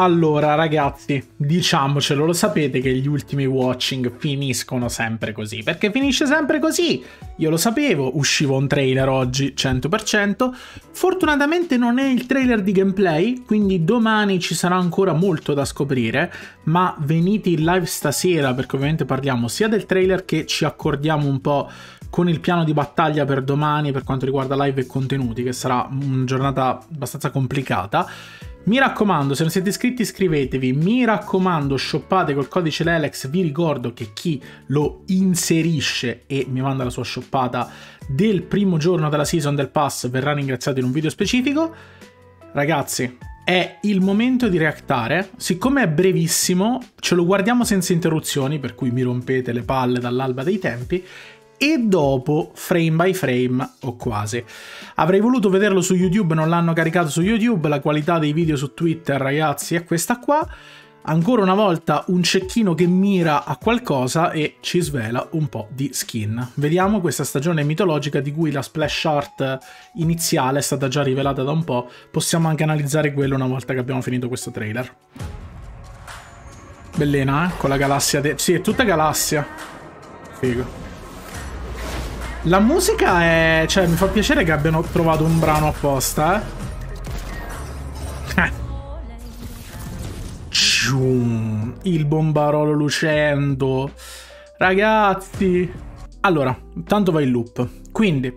Allora, ragazzi, diciamocelo, lo sapete che gli ultimi watching finiscono sempre così, perché finisce sempre così. Io lo sapevo, uscivo un trailer oggi 100%. Fortunatamente non è il trailer di gameplay, quindi domani ci sarà ancora molto da scoprire, ma venite in live stasera perché ovviamente parliamo sia del trailer che ci accordiamo un po' con il piano di battaglia per domani per quanto riguarda live e contenuti, che sarà una giornata abbastanza complicata. Mi raccomando, se non siete iscritti iscrivetevi, mi raccomando shoppate col codice Lelex, vi ricordo che chi lo inserisce e mi manda la sua shoppata del primo giorno della season del pass verrà ringraziato in un video specifico. Ragazzi, è il momento di reactare. Siccome è brevissimo, ce lo guardiamo senza interruzioni, per cui mi rompete le palle dall'alba dei tempi, e dopo frame by frame o quasi. Avrei voluto vederlo su YouTube, non l'hanno caricato su YouTube, la qualità dei video su Twitter ragazzi è questa qua. Ancora una volta un cecchino che mira a qualcosa e ci svela un po' di skin. Vediamo questa stagione mitologica di cui la splash art iniziale è stata già rivelata da un po', possiamo anche analizzare quello una volta che abbiamo finito questo trailer. Bellina, eh? Con la galassia... Sì, è tutta galassia. Figo. La musica è... cioè mi fa piacere che abbiano trovato un brano apposta, eh. Il bombarolo lucendo. Ragazzi. Allora, tanto va in loop. Quindi,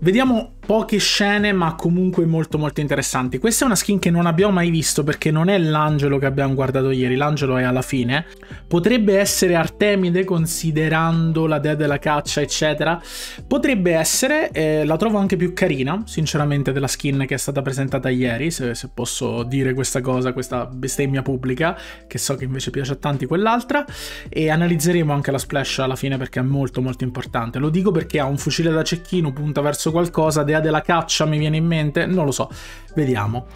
vediamo poche scene ma comunque molto molto interessanti. Questa è una skin che non abbiamo mai visto perché non è l'angelo che abbiamo guardato ieri, l'angelo è alla fine. Potrebbe essere Artemide considerando la dea della caccia eccetera. Potrebbe essere, eh, la trovo anche più carina sinceramente della skin che è stata presentata ieri, se, se posso dire questa cosa, questa bestemmia pubblica, che so che invece piace a tanti quell'altra. E analizzeremo anche la splash alla fine perché è molto molto importante. Lo dico perché ha un fucile da cecchino, punta verso qualcosa, dea della caccia mi viene in mente, non lo so, vediamo.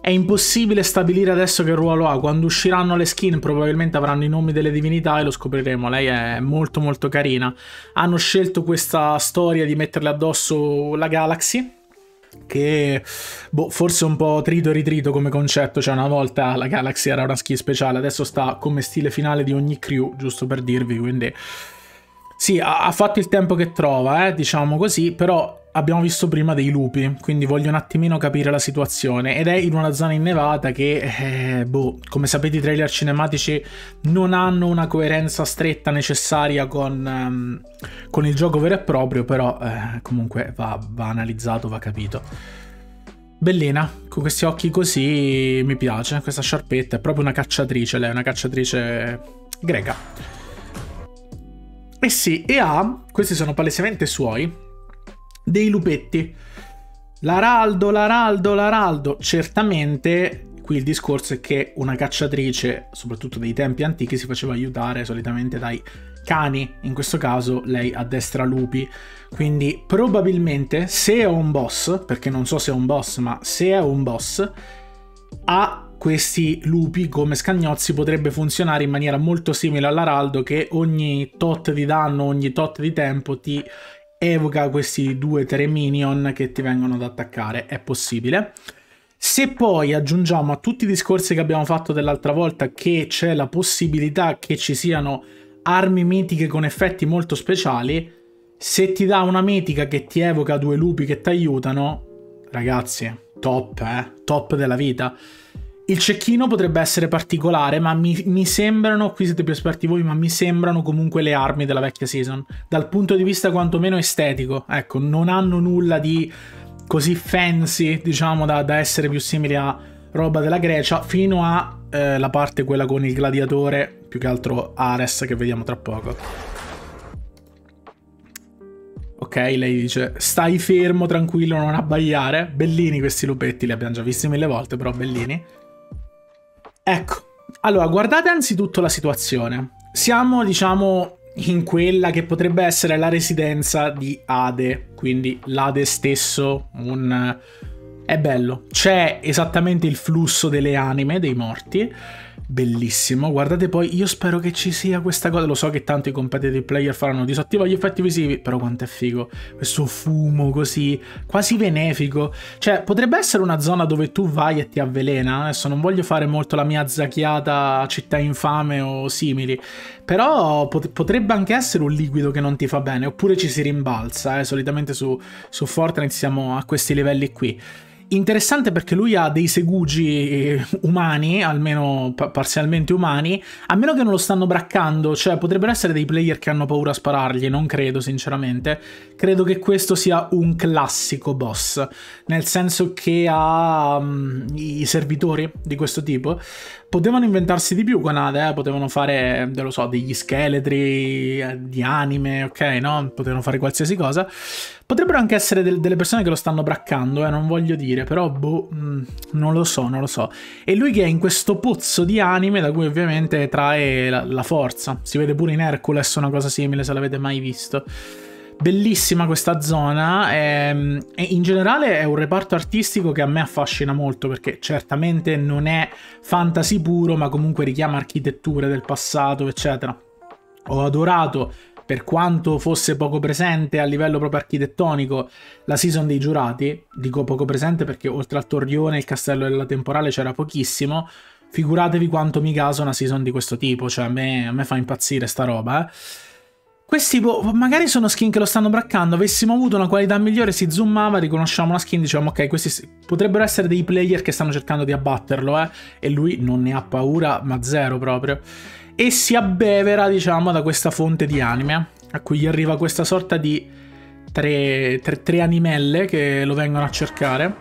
È impossibile stabilire adesso che ruolo ha, quando usciranno le skin probabilmente avranno i nomi delle divinità e lo scopriremo, lei è molto molto carina. Hanno scelto questa storia di metterle addosso la Galaxy, che boh, forse un po' trito e ritrito come concetto, cioè una volta la Galaxy era una skin speciale, adesso sta come stile finale di ogni crew, giusto per dirvi, quindi... Sì, ha, fatto il tempo che trova, eh, diciamo così, però abbiamo visto prima dei lupi, quindi voglio un attimino capire la situazione. Ed è in una zona innevata che, eh, boh, come sapete i trailer cinematici non hanno una coerenza stretta necessaria con, um, con il gioco vero e proprio, però eh, comunque va, va analizzato, va capito. Bellina, con questi occhi così mi piace, questa sciarpetta è proprio una cacciatrice, lei è una cacciatrice greca. E sì, e ha, questi sono palesemente suoi, dei lupetti. L'araldo, l'araldo, l'araldo. Certamente qui il discorso è che una cacciatrice, soprattutto dei tempi antichi, si faceva aiutare solitamente dai cani. In questo caso lei addestra lupi. Quindi probabilmente se è un boss, perché non so se è un boss, ma se è un boss, ha questi lupi come scagnozzi potrebbe funzionare in maniera molto simile all'araldo che ogni tot di danno, ogni tot di tempo ti evoca questi due tre minion che ti vengono ad attaccare, è possibile. Se poi aggiungiamo a tutti i discorsi che abbiamo fatto dell'altra volta che c'è la possibilità che ci siano armi mitiche con effetti molto speciali, se ti dà una mitica che ti evoca due lupi che ti aiutano, ragazzi, top, eh? Top della vita. Il cecchino potrebbe essere particolare, ma mi, mi, sembrano, qui siete più esperti voi, ma mi sembrano comunque le armi della vecchia season. Dal punto di vista quantomeno estetico, ecco, non hanno nulla di così fancy, diciamo, da, da essere più simili a roba della Grecia, fino a eh, la parte quella con il gladiatore, più che altro Ares, che vediamo tra poco. Ok, lei dice stai fermo, tranquillo, non abbaiare. Bellini questi lupetti, li abbiamo già visti mille volte, però bellini. Ecco, allora guardate anzitutto la situazione. Siamo, diciamo, in quella che potrebbe essere la residenza di Ade, quindi l'Ade stesso, un, È bello, c'è esattamente il flusso delle anime dei morti bellissimo. Guardate poi, io spero che ci sia questa cosa. Lo so che tanto i competitive player faranno disattiva gli effetti visivi, però quanto è figo. Questo fumo così, quasi benefico. Cioè, potrebbe essere una zona dove tu vai e ti avvelena. Adesso non voglio fare molto la mia zacchiata città infame o simili. Però pot potrebbe anche essere un liquido che non ti fa bene, oppure ci si rimbalza. Eh. Solitamente su, su Fortnite siamo a questi livelli qui. Interessante perché lui ha dei segugi eh, umani, almeno parzialmente umani, a meno che non lo stanno braccando, cioè potrebbero essere dei player che hanno paura a sparargli, non credo sinceramente. Credo che questo sia un classico boss, nel senso che ha um, i servitori di questo tipo Potevano inventarsi di più Conade, eh? potevano fare, non lo so, degli scheletri eh, di anime, ok, no? Potevano fare qualsiasi cosa. Potrebbero anche essere del, delle persone che lo stanno braccando, eh, non voglio dire, però, boh, mh, mm, non lo so, non lo so. E lui che è in questo pozzo di anime da cui ovviamente trae la, la forza. Si vede pure in Hercules una cosa simile, se l'avete mai visto. Bellissima questa zona ehm, e in generale è un reparto artistico che a me affascina molto perché certamente non è fantasy puro ma comunque richiama architetture del passato eccetera. Ho adorato per quanto fosse poco presente a livello proprio architettonico la season dei giurati, dico poco presente perché oltre al torrione il castello della temporale c'era pochissimo, figuratevi quanto mi caso una season di questo tipo, cioè a me, a me fa impazzire sta roba, eh. Questi boh, magari sono skin che lo stanno braccando. Avessimo avuto una qualità migliore, si zoomava, riconosciamo una skin, diciamo ok, questi potrebbero essere dei player che stanno cercando di abbatterlo, eh. E lui non ne ha paura, ma zero proprio. E si abbevera, diciamo, da questa fonte di anime, a cui gli arriva questa sorta di tre, tre, tre animelle che lo vengono a cercare.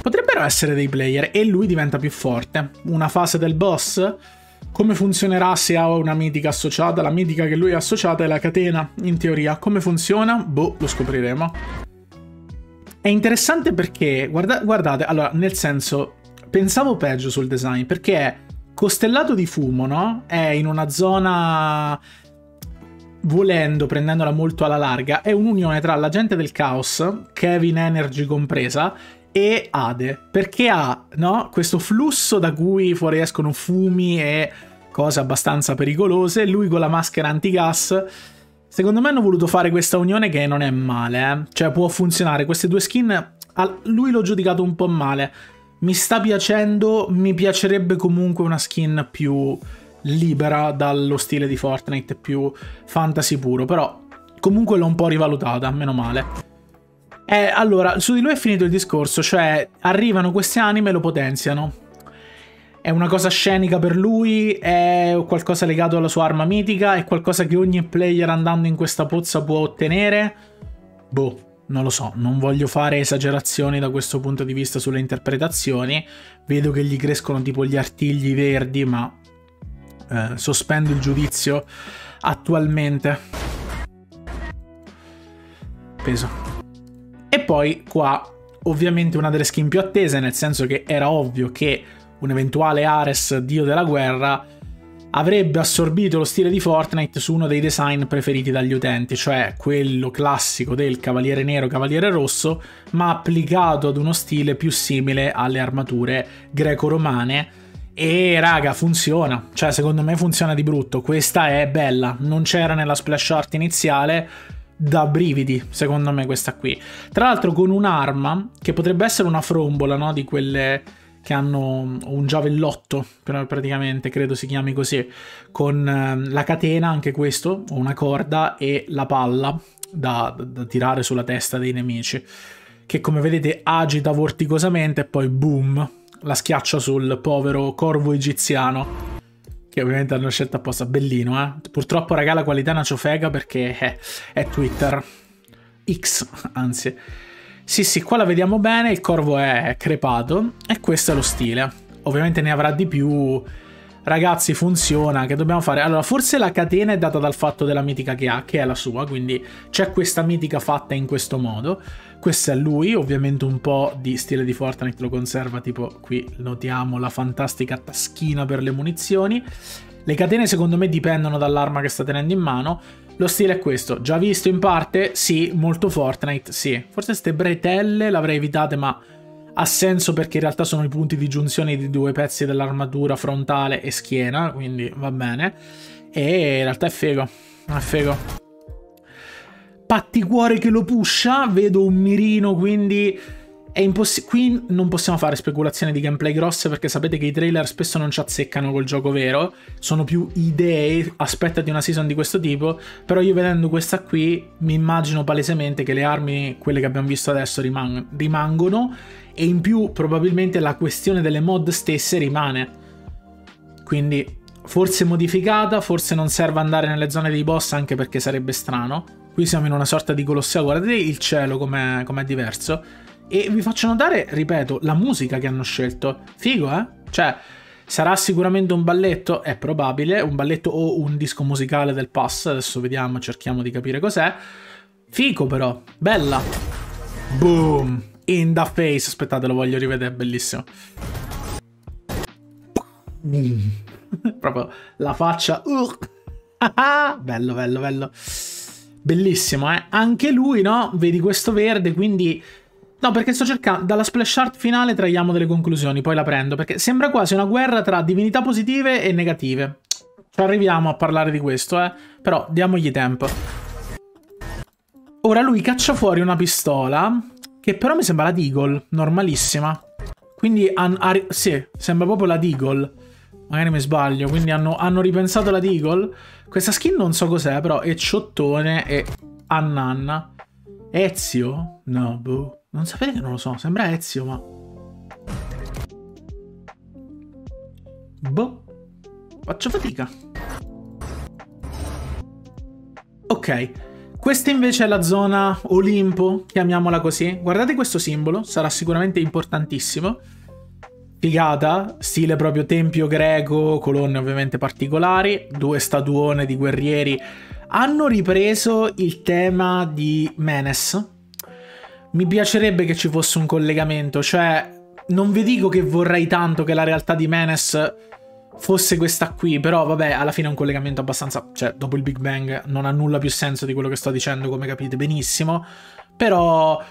Potrebbero essere dei player e lui diventa più forte. Una fase del boss come funzionerà se ha una mitica associata? La mitica che lui ha associata è la catena, in teoria. Come funziona? Boh, lo scopriremo. È interessante perché, guarda, guardate, allora, nel senso, pensavo peggio sul design, perché costellato di fumo, no? È in una zona volendo, prendendola molto alla larga, è un'unione tra l'agente del caos, Kevin Energy compresa, e Ade, perché ha no, questo flusso da cui fuoriescono fumi e cose abbastanza pericolose, lui con la maschera antigas. Secondo me hanno voluto fare questa unione che non è male, eh? cioè può funzionare. Queste due skin, lui l'ho giudicato un po' male. Mi sta piacendo, mi piacerebbe comunque una skin più libera dallo stile di Fortnite, più fantasy puro, però comunque l'ho un po' rivalutata, meno male. Eh, allora, su di lui è finito il discorso, cioè arrivano queste anime e lo potenziano. È una cosa scenica per lui, è qualcosa legato alla sua arma mitica, è qualcosa che ogni player andando in questa pozza può ottenere. Boh, non lo so, non voglio fare esagerazioni da questo punto di vista sulle interpretazioni. Vedo che gli crescono tipo gli artigli verdi, ma eh, sospendo il giudizio attualmente. Peso. E poi qua ovviamente una delle skin più attese, nel senso che era ovvio che un eventuale Ares, dio della guerra, avrebbe assorbito lo stile di Fortnite su uno dei design preferiti dagli utenti, cioè quello classico del cavaliere nero, cavaliere rosso, ma applicato ad uno stile più simile alle armature greco-romane. E raga, funziona, cioè secondo me funziona di brutto, questa è bella, non c'era nella splash art iniziale, da brividi, secondo me, questa qui. Tra l'altro con un'arma che potrebbe essere una frombola, no? Di quelle che hanno un giavellotto, praticamente, credo si chiami così, con eh, la catena, anche questo, una corda e la palla da, da, tirare sulla testa dei nemici, che come vedete agita vorticosamente e poi boom, la schiaccia sul povero corvo egiziano che ovviamente hanno scelto apposta. Bellino, eh. Purtroppo, raga, la qualità è una ciofega perché è, è Twitter. X, anzi. Sì, sì, qua la vediamo bene, il corvo è crepato e questo è lo stile. Ovviamente ne avrà di più. Ragazzi, funziona, che dobbiamo fare? Allora, forse la catena è data dal fatto della mitica che ha, che è la sua, quindi c'è questa mitica fatta in questo modo. Questo è lui, ovviamente un po' di stile di Fortnite lo conserva, tipo qui notiamo la fantastica taschina per le munizioni. Le catene secondo me dipendono dall'arma che sta tenendo in mano. Lo stile è questo. Già visto in parte? Sì, molto Fortnite, sì. Forse queste bretelle l'avrei evitate, ma ha senso perché in realtà sono i punti di giunzione di due pezzi dell'armatura frontale e schiena, quindi va bene. E in realtà è figo, è figo. Patticuore che lo pusha, vedo un mirino, quindi. Qui non possiamo fare speculazioni di gameplay grosse perché sapete che i trailer spesso non ci azzeccano col gioco vero. Sono più idee, aspettati una season di questo tipo. Però io vedendo questa qui mi immagino palesemente che le armi, quelle che abbiamo visto adesso, rimang rimangono. E in più probabilmente la questione delle mod stesse rimane. Quindi forse modificata, forse non serve andare nelle zone dei boss anche perché sarebbe strano. Qui siamo in una sorta di colosseo, guardate il cielo com'è, com diverso. E vi faccio notare, ripeto, la musica che hanno scelto. Figo, eh? Cioè, sarà sicuramente un balletto? È probabile, un balletto o un disco musicale del pass. Adesso vediamo, cerchiamo di capire cos'è. Figo però, bella. Boom, in the face. Aspettate, lo voglio rivedere, bellissimo. Proprio la faccia. bello, bello, bello. Bellissimo, eh? Anche lui, no? Vedi questo verde, quindi No, perché sto cercando. Dalla splash art finale traiamo delle conclusioni, poi la prendo. Perché sembra quasi una guerra tra divinità positive e negative. Ci arriviamo a parlare di questo, eh. Però diamogli tempo. Ora lui caccia fuori una pistola. Che però mi sembra la Deagle, normalissima. Quindi, sì, sembra proprio la Deagle. Magari mi sbaglio, quindi hanno, hanno ripensato la Deagle. Questa skin non so cos'è, però è ciottone e annanna. Ezio? No, boh. Non sapete che non lo so, sembra Ezio, ma... Boh. Faccio fatica. Ok. Questa invece è la zona Olimpo, chiamiamola così. Guardate questo simbolo, sarà sicuramente importantissimo. Figata, stile proprio tempio greco, colonne ovviamente particolari, due statuone di guerrieri. Hanno ripreso il tema di Menes, mi piacerebbe che ci fosse un collegamento, cioè non vi dico che vorrei tanto che la realtà di Menes fosse questa qui, però vabbè, alla fine è un collegamento abbastanza, cioè dopo il Big Bang non ha nulla più senso di quello che sto dicendo, come capite benissimo, però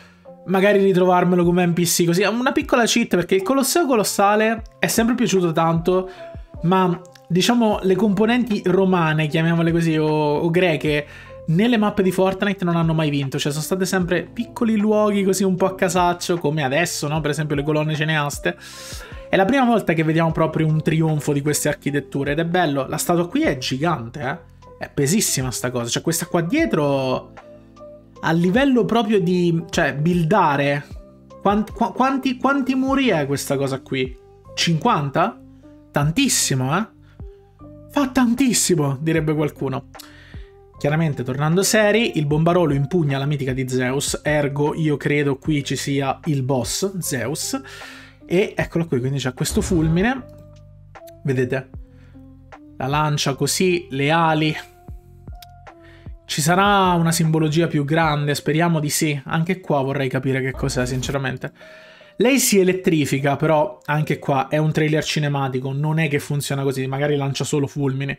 magari ritrovarmelo come NPC così, una piccola cheat perché il Colosseo Colossale è sempre piaciuto tanto, ma diciamo le componenti romane, chiamiamole così, o, o greche, nelle mappe di Fortnite non hanno mai vinto, cioè sono state sempre piccoli luoghi così un po' a casaccio, come adesso, no? Per esempio le colonne cineaste. È la prima volta che vediamo proprio un trionfo di queste architetture ed è bello. La statua qui è gigante, eh? È pesissima sta cosa. Cioè questa qua dietro, a livello proprio di, cioè, buildare, quanti, quanti, quanti muri è questa cosa qui? 50? Tantissimo, eh? Fa tantissimo, direbbe qualcuno. Chiaramente, tornando seri, il bombarolo impugna la mitica di Zeus, ergo io credo qui ci sia il boss, Zeus, e eccolo qui, quindi c'è questo fulmine, vedete? La lancia così, le ali. Ci sarà una simbologia più grande, speriamo di sì, anche qua vorrei capire che cos'è, sinceramente. Lei si elettrifica, però anche qua è un trailer cinematico, non è che funziona così, magari lancia solo fulmini.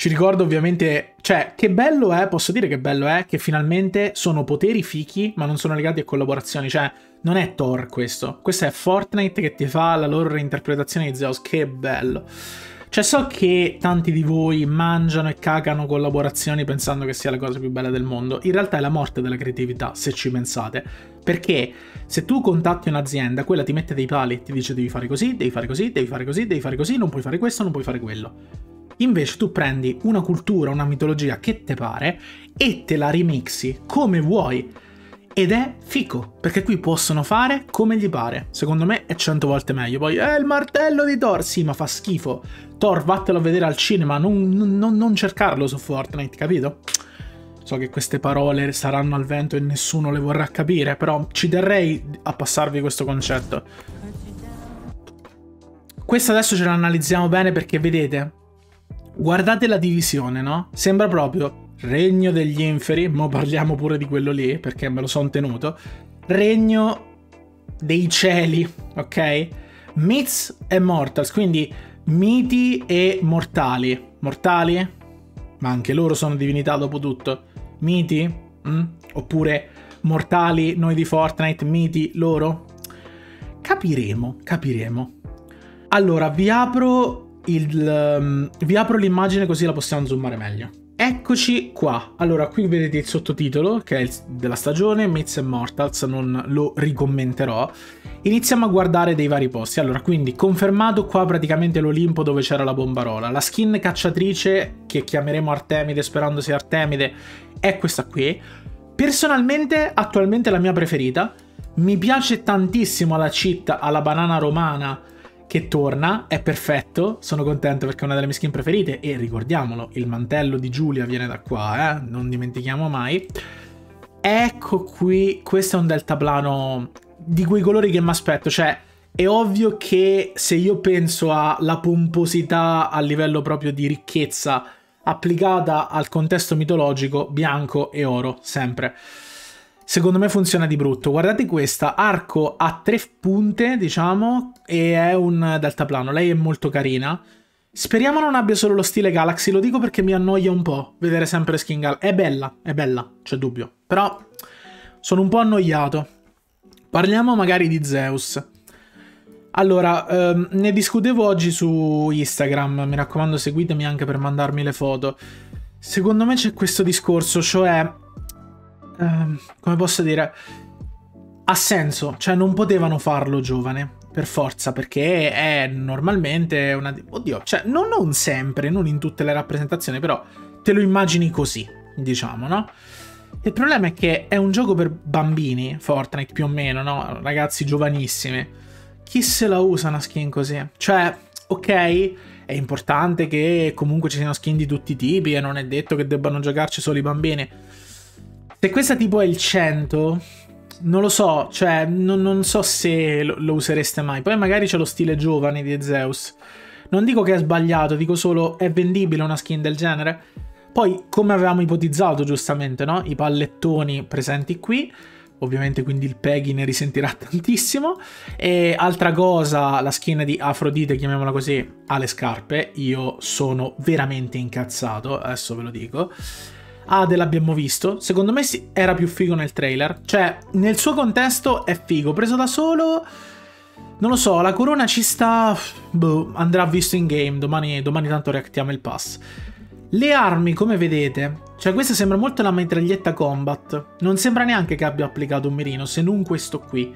Ci ricordo ovviamente, cioè, che bello è, posso dire che bello è, che finalmente sono poteri fichi, ma non sono legati a collaborazioni, cioè, non è Thor questo, questo è Fortnite che ti fa la loro reinterpretazione di Zeus, che bello. Cioè, so che tanti di voi mangiano e cagano collaborazioni pensando che sia la cosa più bella del mondo. In realtà è la morte della creatività, se ci pensate. Perché se tu contatti un'azienda, quella ti mette dei pali, ti dice devi fare così, devi fare così, devi fare così, devi fare così, non puoi fare questo, non puoi fare quello. Invece tu prendi una cultura, una mitologia che te pare e te la remixi come vuoi. Ed è fico, perché qui possono fare come gli pare. Secondo me è cento volte meglio. Poi, è il martello di Thor, sì, ma fa schifo. Thor, vattelo a vedere al cinema, non, non, non cercarlo su Fortnite, capito? So che queste parole saranno al vento e nessuno le vorrà capire, però ci terrei a passarvi questo concetto. Questo adesso ce l'analizziamo bene perché vedete, Guardate la divisione, no? Sembra proprio Regno degli Inferi, mo parliamo pure di quello lì perché me lo sono tenuto. Regno dei cieli, ok? Myths e Mortals, quindi miti e mortali. Mortali? ma anche loro sono divinità dopo tutto. Miti? Mm? Oppure mortali noi di Fortnite, miti loro? Capiremo, capiremo. Allora, vi apro, il, um, vi apro l'immagine così la possiamo zoomare meglio. Eccoci qua. Allora, qui vedete il sottotitolo, che è il, della stagione, Myths and Mortals, non lo ricommenterò. Iniziamo a guardare dei vari posti. Allora, quindi, confermato qua praticamente l'Olimpo dove c'era la bombarola. La skin cacciatrice, che chiameremo Artemide sperando sia Artemide, è questa qui. Personalmente, attualmente la mia preferita. Mi piace tantissimo la cheat alla banana romana che torna, è perfetto, sono contento perché è una delle mie skin preferite e ricordiamolo, il mantello di Giulia viene da qua, eh? non dimentichiamo mai. Ecco qui, questo è un deltaplano di quei colori che mi aspetto, cioè è ovvio che se io penso alla pomposità a livello proprio di ricchezza applicata al contesto mitologico, bianco e oro, sempre secondo me funziona di brutto. Guardate questa, arco a tre punte, diciamo, e è un deltaplano. Lei è molto carina. Speriamo non abbia solo lo stile Galaxy, lo dico perché mi annoia un po' vedere sempre skin Galaxy. È bella, è bella, c'è dubbio. Però sono un po' annoiato. Parliamo magari di Zeus. Allora, ehm, ne discutevo oggi su Instagram, mi raccomando seguitemi anche per mandarmi le foto. Secondo me c'è questo discorso, cioè Ehm, come posso dire, ha senso, cioè non potevano farlo giovane, per forza, perché è normalmente una... Oddio, cioè non, non sempre, non in tutte le rappresentazioni, però te lo immagini così, diciamo, no? Il problema è che è un gioco per bambini, Fortnite più o meno, no? Ragazzi giovanissimi. Chi se la usa una skin così? Cioè, ok, è importante che comunque ci siano skin di tutti i tipi e non è detto che debbano giocarci solo i bambini. Se questa tipo è il 100, non lo so, cioè non, non so se lo, lo, usereste mai. Poi magari c'è lo stile giovane di Zeus. Non dico che è sbagliato, dico solo è vendibile una skin del genere. Poi, come avevamo ipotizzato giustamente, no? I pallettoni presenti qui. Ovviamente quindi il Peggy ne risentirà tantissimo. E altra cosa, la skin di Afrodite, chiamiamola così, ha le scarpe. Io sono veramente incazzato, adesso ve lo dico. Ade l'abbiamo visto, secondo me era più figo nel trailer, cioè nel suo contesto è figo, preso da solo... Non lo so, la corona ci sta... Boh, andrà visto in game, domani, domani tanto reactiamo il pass. Le armi, come vedete, cioè questa sembra molto la mitraglietta combat, non sembra neanche che abbia applicato un mirino, se non questo qui.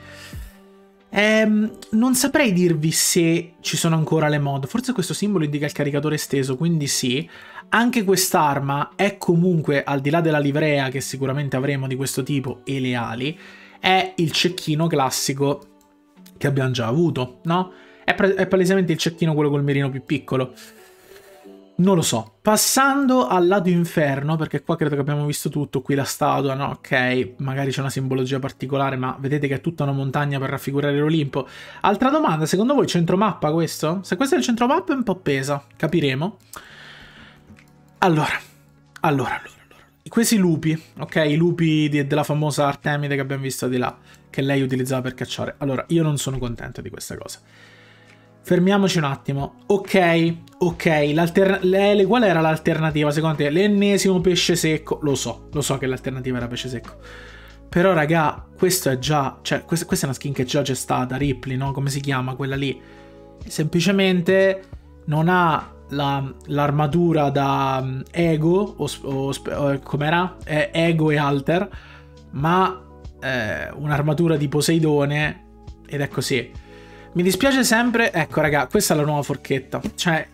Ehm, non saprei dirvi se ci sono ancora le mod, forse questo simbolo indica il caricatore esteso, quindi sì. Anche quest'arma è comunque, al di là della livrea che sicuramente avremo di questo tipo e le ali, è il cecchino classico che abbiamo già avuto, no? È, è palesemente il cecchino quello col mirino più piccolo. Non lo so. Passando al lato inferno, perché qua credo che abbiamo visto tutto, qui la statua, no? Ok, magari c'è una simbologia particolare, ma vedete che è tutta una montagna per raffigurare l'Olimpo. Altra domanda, secondo voi centromappa questo? Se questo è il centromappa è un po' pesa, capiremo. Allora, allora, allora, allora. Questi lupi, ok, i lupi di, della famosa Artemide che abbiamo visto di là, che lei utilizzava per cacciare. Allora, io non sono contento di questa cosa. Fermiamoci un attimo. Ok, ok, L'ele, qual era l'alternativa secondo te? L'ennesimo pesce secco. Lo so, lo so che l'alternativa era pesce secco. Però, raga, questo è già... Cioè, questa, questa è una skin che già c'è stata, Ripley, no? Come si chiama? Quella lì. Semplicemente non ha l'armatura da um, Ego, o, o, o com'era? Eh, ego e Alter, ma eh, un'armatura di Poseidone, ed è così. Mi dispiace sempre... Ecco, raga, questa è la nuova forchetta. Cioè,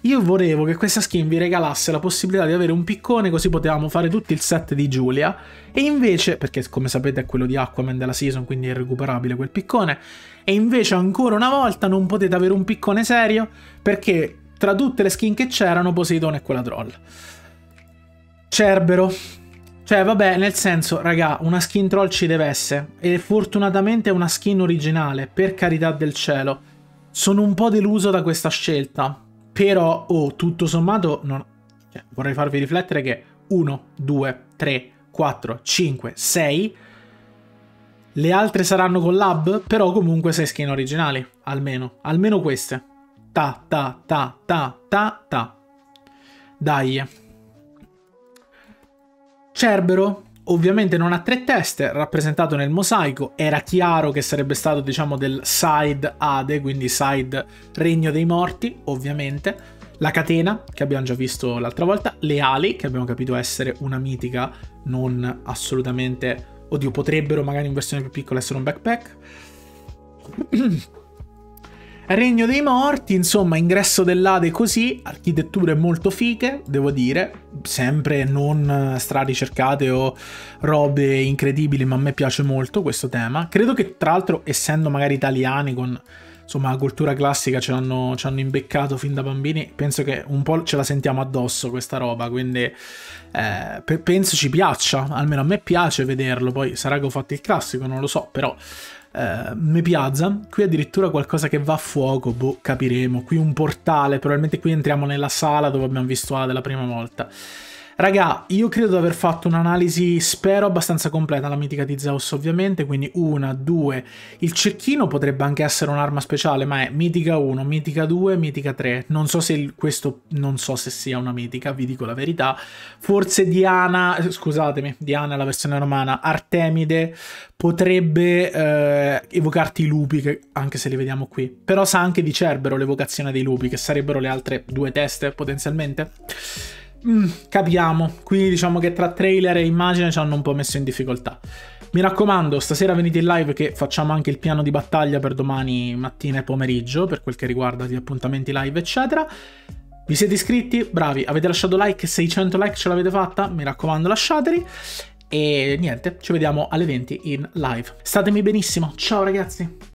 io volevo che questa skin vi regalasse la possibilità di avere un piccone così potevamo fare tutto il set di Giulia. E invece, perché come sapete è quello di Aquaman della season, quindi è irrecuperabile quel piccone. E invece ancora una volta non potete avere un piccone serio, perché tra tutte le skin che c'erano, Poseidone è quella troll. Cerbero, cioè, vabbè, nel senso, raga, una skin troll ci deve essere. E fortunatamente è una skin originale, per carità del cielo. Sono un po' deluso da questa scelta. Però, oh, tutto sommato, non... cioè, vorrei farvi riflettere che 1, 2, 3, 4, 5, 6... Le altre saranno collab, però comunque 6 skin originali, almeno. Almeno queste. Ta, ta, ta, ta, ta, ta. Dai. Cerbero ovviamente non ha tre teste, rappresentato nel mosaico, era chiaro che sarebbe stato diciamo del side Ade, quindi side Regno dei Morti, ovviamente. La catena, che abbiamo già visto l'altra volta, le ali, che abbiamo capito essere una mitica, non assolutamente... Oddio, potrebbero magari in versione più piccola essere un backpack. Regno dei morti, insomma, ingresso dell'Ade così, architetture molto fighe, devo dire, sempre non straricercate o robe incredibili, ma a me piace molto questo tema. Credo che tra l'altro, essendo magari italiani con insomma la cultura classica ce l'hanno imbeccato fin da bambini, penso che un po' ce la sentiamo addosso questa roba, quindi eh, penso ci piaccia, almeno a me piace vederlo, poi sarà che ho fatto il classico, non lo so, però eh, mi piazza. Qui addirittura qualcosa che va a fuoco, boh, capiremo. Qui un portale, probabilmente qui entriamo nella sala dove abbiamo visto Ada la prima volta. Raga, io credo di aver fatto un'analisi, spero, abbastanza completa, la mitica di Zeus ovviamente, quindi una, due, il cecchino potrebbe anche essere un'arma speciale, ma è mitica 1, mitica 2, mitica 3, non so se il, questo, non so se sia una mitica, vi dico la verità, forse Diana, scusatemi, Diana è la versione romana, Artemide potrebbe eh, evocarti i lupi, che, anche se li vediamo qui, però sa anche di Cerbero l'evocazione dei lupi, che sarebbero le altre due teste potenzialmente. Mm, capiamo. Qui diciamo che tra trailer e immagine ci hanno un po' messo in difficoltà. Mi raccomando, stasera venite in live che facciamo anche il piano di battaglia per domani mattina e pomeriggio, per quel che riguarda gli appuntamenti live, eccetera. Vi siete iscritti? Bravi, avete lasciato like? 600 like ce l'avete fatta? Mi raccomando, lasciateli. E niente, ci vediamo alle 20 in live. Statemi benissimo. Ciao ragazzi!